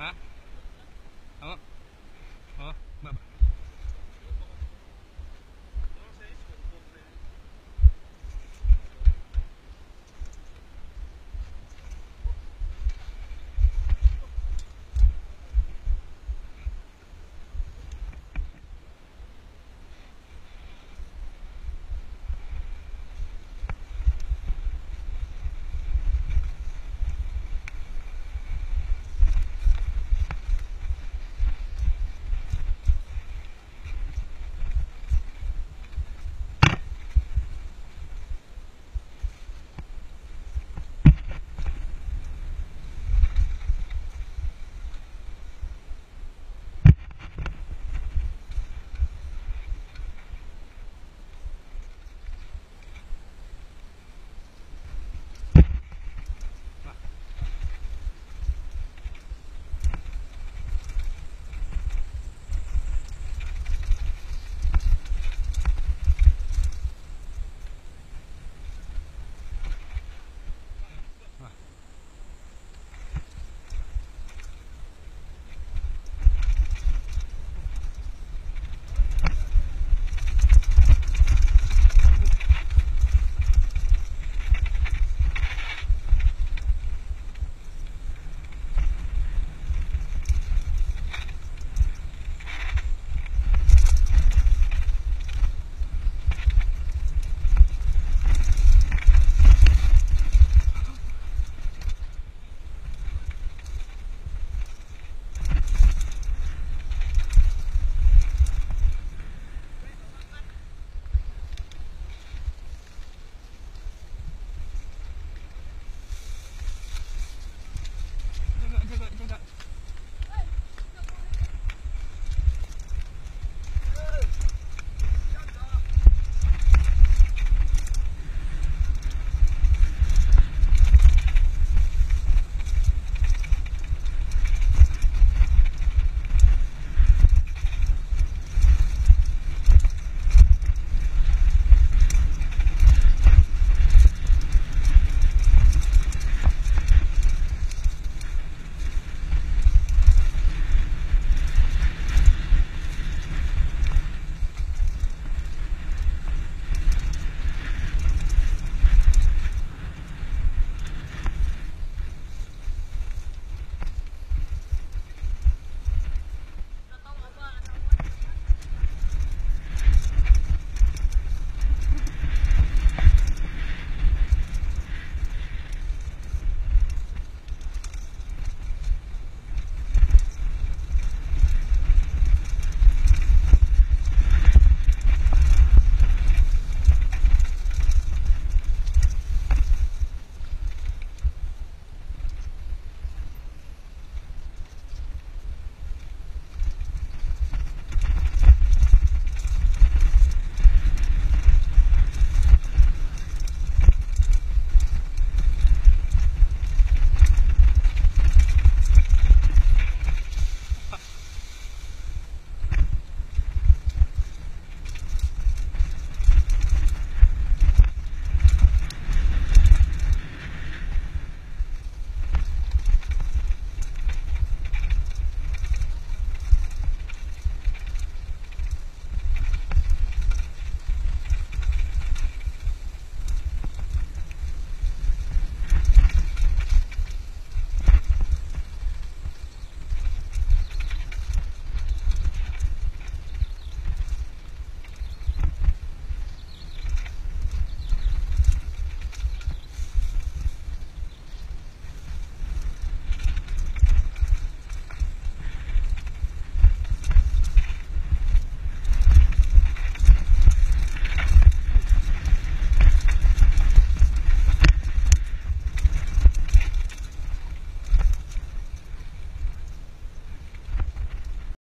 ฮะ